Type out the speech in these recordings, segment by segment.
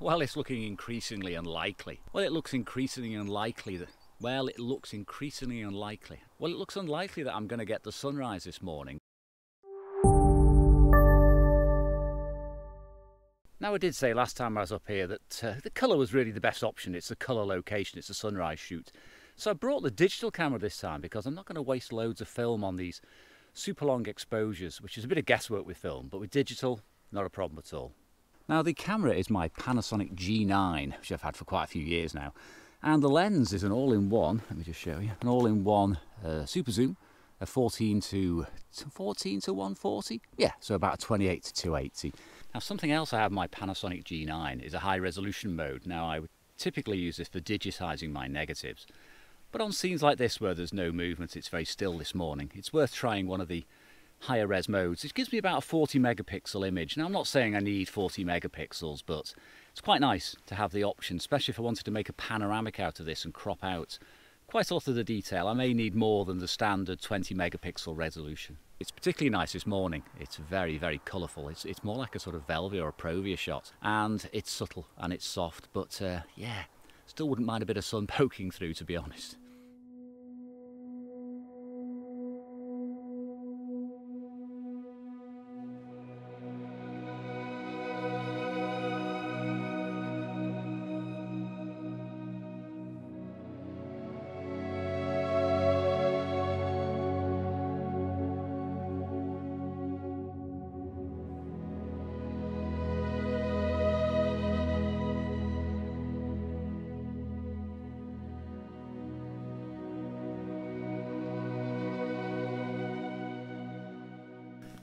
Well, it's looking increasingly unlikely. Well, it looks increasingly unlikely that. Well, it looks increasingly unlikely. Well, it looks unlikely that I'm going to get the sunrise this morning. Now, I did say last time I was up here that uh, the colour was really the best option. It's the colour location, it's a sunrise shoot. So I brought the digital camera this time because I'm not going to waste loads of film on these super long exposures, which is a bit of guesswork with film, but with digital, not a problem at all. Now, the camera is my Panasonic G9, which I've had for quite a few years now. And the lens is an all-in-one, let me just show you, an all-in-one uh, super zoom, a 14 to 14 to 140. Yeah, so about a 28 to 280. Now, something else I have my Panasonic G9 is a high resolution mode. Now, I would typically use this for digitizing my negatives. But on scenes like this where there's no movement, it's very still this morning, it's worth trying one of the higher res modes. which gives me about a 40 megapixel image. Now I'm not saying I need 40 megapixels, but it's quite nice to have the option, especially if I wanted to make a panoramic out of this and crop out quite a lot of the detail. I may need more than the standard 20 megapixel resolution. It's particularly nice this morning. It's very, very colourful. It's, it's more like a sort of Velvia or a Provia shot. And it's subtle and it's soft, but uh, yeah, still wouldn't mind a bit of sun poking through, to be honest.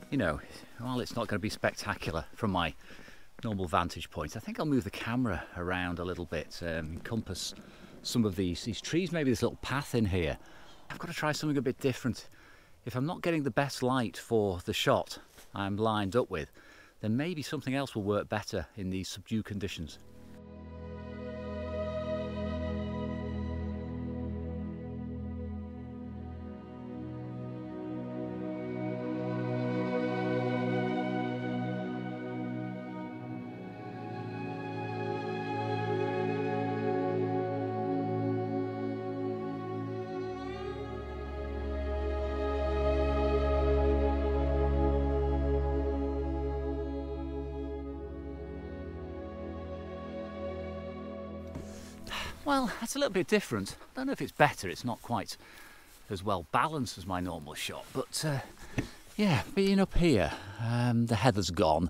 You know, while it's not going to be spectacular from my normal vantage point, I think I'll move the camera around a little bit, um, encompass some of these, these trees, maybe this little path in here. I've got to try something a bit different. If I'm not getting the best light for the shot I'm lined up with, then maybe something else will work better in these subdued conditions. Well, that's a little bit different. I don't know if it's better. It's not quite as well balanced as my normal shot. But uh, yeah, being up here, um, the heather's gone.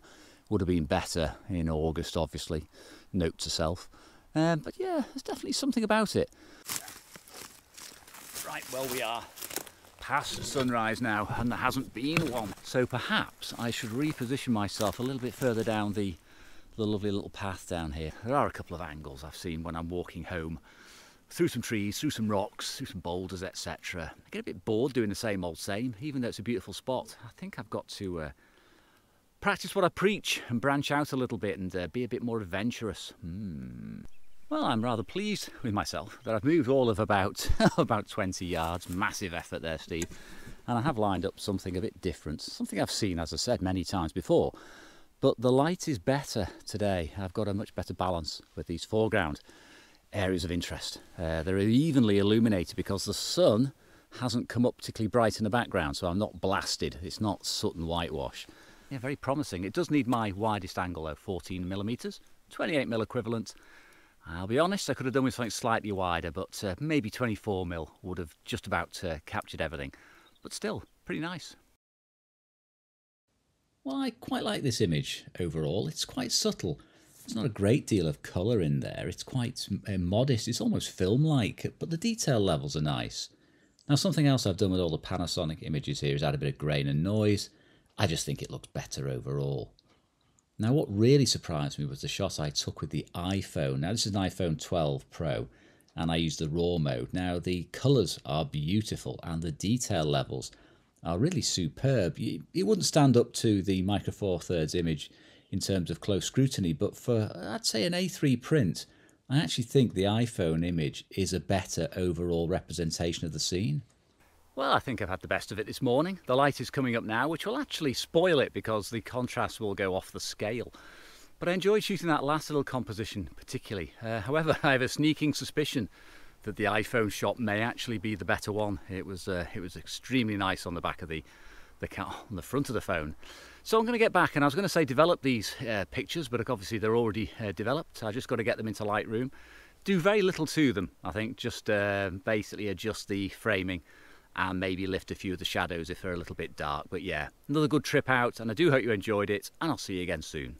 Would have been better in August, obviously. Note to self. Um, but yeah, there's definitely something about it. Right, well, we are past sunrise now, and there hasn't been one. So perhaps I should reposition myself a little bit further down the the lovely little path down here. There are a couple of angles I've seen when I'm walking home through some trees, through some rocks, through some boulders, etc. I get a bit bored doing the same old same, even though it's a beautiful spot. I think I've got to uh, practice what I preach and branch out a little bit and uh, be a bit more adventurous. Hmm. Well, I'm rather pleased with myself that I've moved all of about about 20 yards. Massive effort there, Steve. And I have lined up something a bit different, something I've seen, as I said, many times before. But the light is better today. I've got a much better balance with these foreground areas of interest. Uh, they're evenly illuminated because the sun hasn't come up particularly bright in the background, so I'm not blasted. It's not and whitewash. Yeah, very promising. It does need my widest angle though, 14 millimeters, 28 mil equivalent. I'll be honest, I could have done with something slightly wider, but uh, maybe 24 mil would have just about uh, captured everything. But still, pretty nice. Well, I quite like this image overall. It's quite subtle. There's not a great deal of colour in there. It's quite uh, modest. It's almost film-like, but the detail levels are nice. Now, something else I've done with all the Panasonic images here is add a bit of grain and noise. I just think it looks better overall. Now, what really surprised me was the shot I took with the iPhone. Now, this is an iPhone 12 Pro, and I used the RAW mode. Now, the colours are beautiful, and the detail levels are really superb. It wouldn't stand up to the Micro Four Thirds image in terms of close scrutiny, but for, I'd say, an A3 print, I actually think the iPhone image is a better overall representation of the scene. Well, I think I've had the best of it this morning. The light is coming up now, which will actually spoil it because the contrast will go off the scale. But I enjoyed shooting that last little composition particularly. Uh, however, I have a sneaking suspicion that the iPhone shot may actually be the better one. It was uh, it was extremely nice on the back of the the on the front of the phone. So I'm going to get back and I was going to say develop these uh, pictures, but obviously they're already uh, developed. I just got to get them into Lightroom. Do very little to them, I think. Just uh, basically adjust the framing and maybe lift a few of the shadows if they're a little bit dark. But yeah, another good trip out, and I do hope you enjoyed it, and I'll see you again soon.